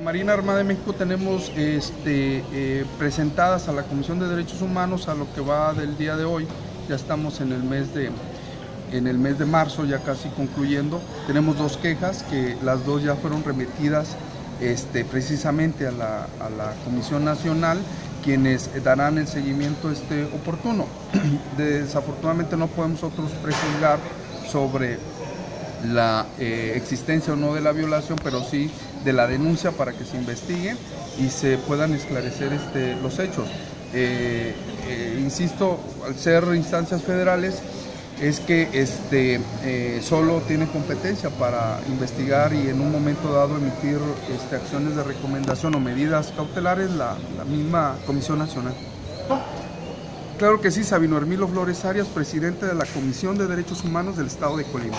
Marina Armada de México tenemos este, eh, presentadas a la Comisión de Derechos Humanos a lo que va del día de hoy. Ya estamos en el mes de, en el mes de marzo, ya casi concluyendo. Tenemos dos quejas que las dos ya fueron remitidas este, precisamente a la, a la Comisión Nacional quienes darán el seguimiento este, oportuno. Desafortunadamente no podemos nosotros prejuzgar sobre la eh, existencia o no de la violación, pero sí de la denuncia para que se investigue y se puedan esclarecer este, los hechos. Eh, eh, insisto, al ser instancias federales, es que este, solo tiene competencia para investigar y en un momento dado emitir este, acciones de recomendación o medidas cautelares la, la misma Comisión Nacional. Claro que sí, Sabino Hermilo Flores Arias, presidente de la Comisión de Derechos Humanos del Estado de Colima.